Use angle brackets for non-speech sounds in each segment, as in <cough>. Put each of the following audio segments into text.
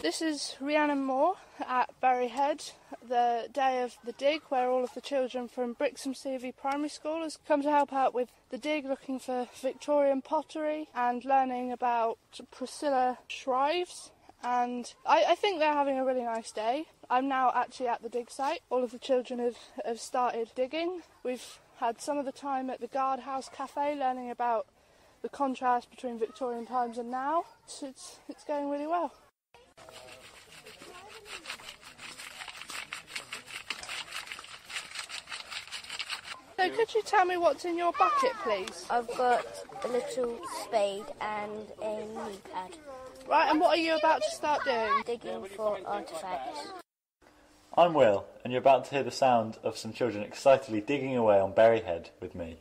This is Rhiannon Moore at Berry Head, the day of the dig, where all of the children from Brixham CV Primary School has come to help out with the dig, looking for Victorian pottery and learning about Priscilla Shrives. And I, I think they're having a really nice day. I'm now actually at the dig site. All of the children have, have started digging. We've had some of the time at the Guardhouse Cafe learning about the contrast between Victorian times and now. So it's, it's going really well. So could you tell me what's in your bucket, please? I've got a little spade and a knee pad. Right, and what are you about to start doing? Digging for artifacts. I'm Will, and you're about to hear the sound of some children excitedly digging away on Berry Head with me.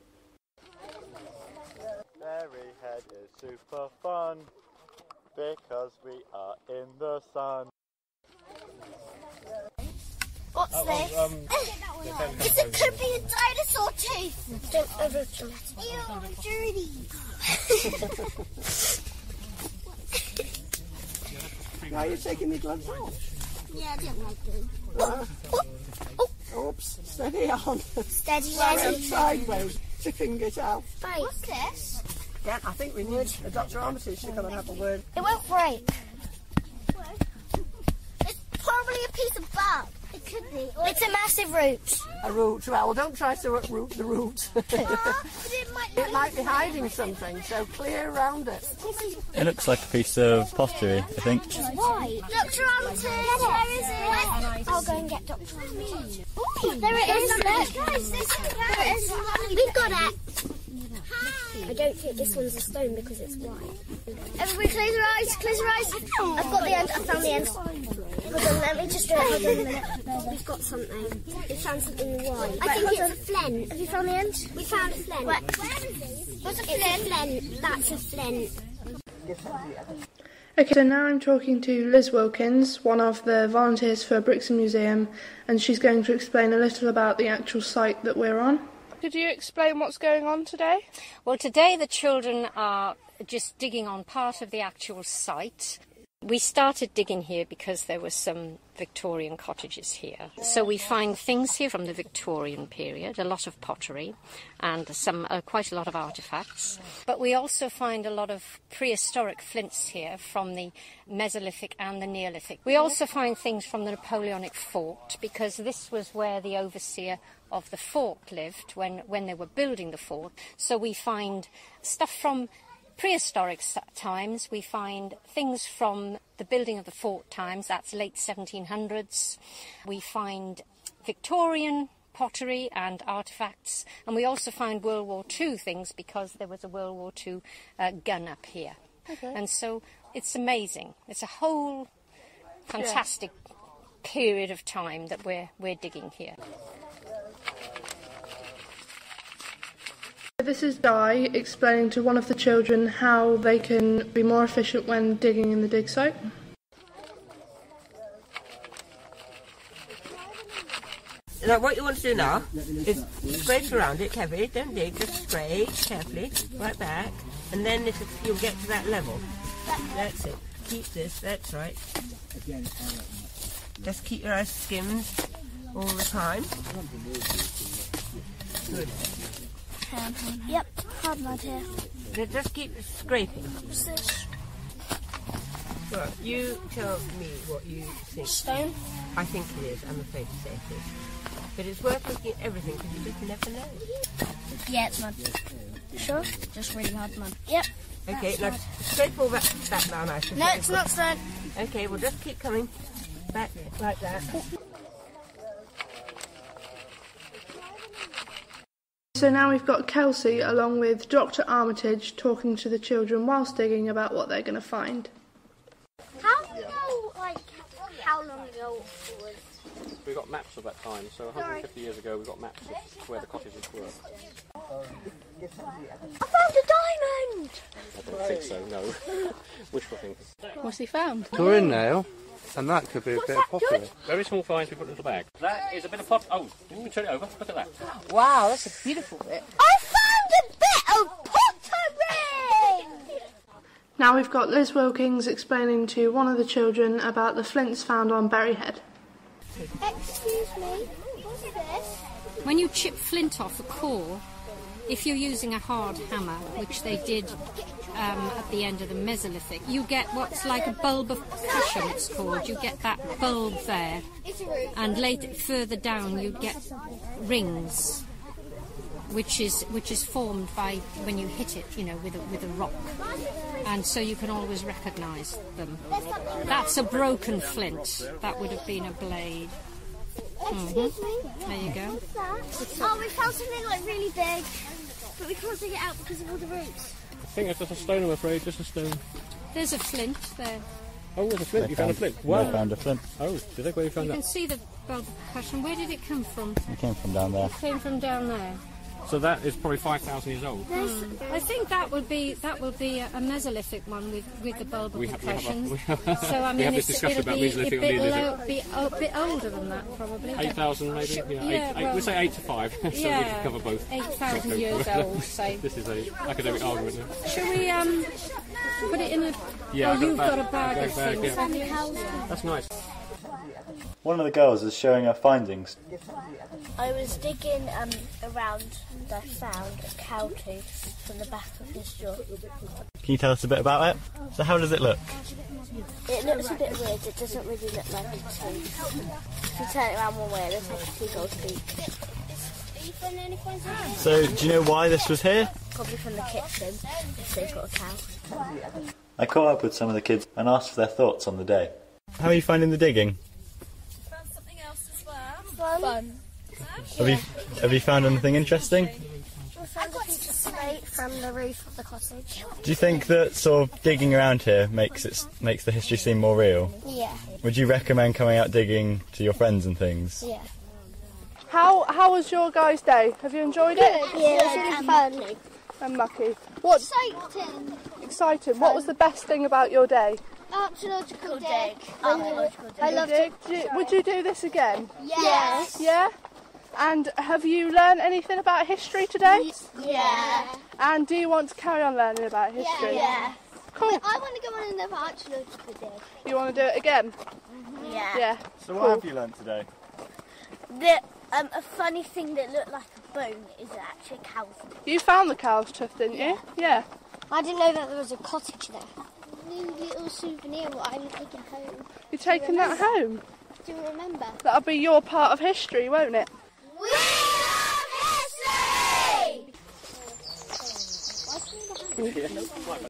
Berry Head is super fun because we are in the sun. What's this? <laughs> it could be a dinosaur tooth. Don't ever try it. Ew, dirty. <laughs> Now you're taking the gloves off. Yeah, I don't like them. Uh, oops, steady on. Steady Stand Eddie. sideways, tipping it out. What's this? Yeah, I think we need a Dr. Armitage to come and have a word. It won't break. It's probably a piece of bark. It could be. It's a massive root. A root. Well, don't try to root the root. <laughs> Ah, but it might it might be hiding something, so clear around it. It looks like a piece of pottery, I think. Why? Dr. Armitage, where is it? I'll go and get Dr. Armitage. There it is. Guys, there it is. We've got it. I don't think this one's a stone because it's white. Everybody close your eyes, close your eyes. I've got the end, I found the end. Hold on, let me just do it. Hold on a minute. We've got something. We found something white. I think it's a flint. Have you found the end? We found a flint. Where, where is it? What's a flint? It's a flint. That's a flint. Okay, so now I'm talking to Liz Wilkins, one of the volunteers for Brixham Museum, and she's going to explain a little about the actual site that we're on. Could you explain what's going on today? Well, today the children are just digging on part of the actual site. We started digging here because there were some Victorian cottages here. So we find things here from the Victorian period, a lot of pottery and some uh, quite a lot of artifacts. But we also find a lot of prehistoric flints here from the Mesolithic and the Neolithic. We also find things from the Napoleonic fort because this was where the overseer of the fort lived when, when they were building the fort. So we find stuff from prehistoric times, we find things from the building of the fort times, that's late 1700s. We find Victorian pottery and artifacts, and we also find World War II things because there was a World War II uh, gun up here. Okay. And so it's amazing. It's a whole fantastic period of time that we're, we're digging here. This is Di explaining to one of the children how they can be more efficient when digging in the dig site. Now, what you want to do now is scrape around it carefully. Don't dig, just scrape carefully, right back, and then you'll get to that level. That's it. Keep this. That's right. Just keep your eyes skimmed all the time. Good. Yep, hard mud here. Ju- Just keep scraping. Well, you tell me what you think. Stone? I think it is. I'm afraid to say it is. But it's worth looking at everything because you just never know. Yeah, it's mud. Sure? Just really hard mud. Yep. Okay, now scrape all that back now nicely. No, it's not stone. Okay, well just keep coming back like that. So now we've got Kelsey along with Dr. Armitage talking to the children whilst digging about what they're going to find. How do you know, like, how long ago it was? We got maps of that time, so 150 years ago we got maps of where the cottages were. I found a diamond! I don't think so, no. <laughs> Wishful thinking. What's he found? Turin nail, and that could be a bit of pottery. Very small finds we put in the bag. That is a bit of pot. Oh, you can turn it over. Look at that. Wow, that's a beautiful bit. I found a bit of pottery! Now we've got Liz Wilkins explaining to one of the children about the flints found on Berry Head. Excuse me, what's this? When you chip flint off a core, if you're using a hard hammer, which they did um, at the end of the Mesolithic, you get what's like a bulb of percussion, it's called. You get that bulb there, It's a root. and later further down you get rings, which is which is formed by when you hit it, you know, with a, with a rock, and so you can always recognise them. That's a broken flint. That would have been a blade. Excuse me. There you go. Oh, we found something like really big, but we can't take it out because of all the roots. I think it's just a stone, I'm afraid, just a stone. There's a flint there. Oh, there's a flint. They you found a found- flint. they Wow. found a flint. Oh, did they? Where you found You can see the bulb of percussion. Where did it come from? It came from down there. It came from down there. So that is probably 5,000 years old. I think that would be that would be a, a Mesolithic one with, with the bulb of We have- we have a- <laughs> we have- so I we mean, have this it's, discussion it'll about be a Mesolithic bit, low, be a bit older than that probably. 8,000 maybe? Yeah, Yeah, eight, eight, well- we'll say 8 to 5, <laughs> so we Yeah. can cover both. Eight thousand years old. So <laughs> This is a academic argument now. shall we um put it in a? Yeah, oh, got you've bag. got a bag of got a bag, things. yeah. That's nice. One of the girls is showing her findings. I was digging um, around and I found a cow tooth from the back of his jaw. Can you tell us a bit about it? So how does it look? It looks a bit weird, it doesn't really look like a tooth. If you turn it around one way, it looks like a tooth old beak. So do you know why this was here? Probably from the kitchen, if they've got a cow. I caught up with some of the kids and asked for their thoughts on the day. How are you finding the digging? Fun. Have you have you found anything interesting? We found a piece of slate from the roof of the cottage. Do you think that sort of digging around here makes it makes the history seem more real? Yeah. Would you recommend coming out digging to your friends and things? Yeah. How how was your guys' day? Have you enjoyed it? Yeah, it was really fun. And mucky. What's Exciting. exciting? What was the best thing about your day? Archaeological dig. Archaeological dig. I Did loved it. do you- would you do this again? Yes. Yeah. And have you learned anything about history today? Yeah. And do you want to carry on learning about history? Yeah. Cool. I want to go on another archaeological dig. You want to do it again? Yeah. Yeah. So what have you learned today? The, um, a funny thing that looked like a bone is actually a cow's You found the cow's tooth, didn't you? Yeah. I didn't know that there was a cottage there. New little souvenir what I'm taking home. You're taking that home. Do you remember? That'll be your part of history, won't it? We love history!